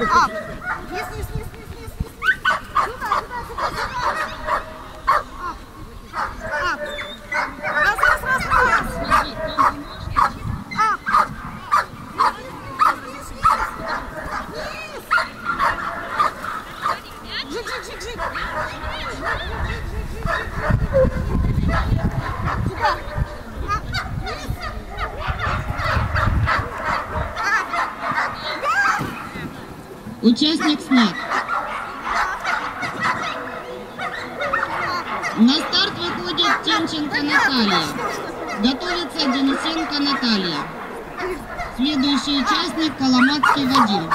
Ап. Вниз, вниз, вниз, вниз, вниз, вниз. Сюда, сюда, сюда, сюда. Ап. Ап. Раз, раз, раз, раз. Ап. Вниз, вниз, вниз. Вниз. Жик, жик, жик, жик. Участник снят. На старт выходит Тимченко Наталья. Готовится Денисенко Наталья. Следующий участник Коломацкий Вадим.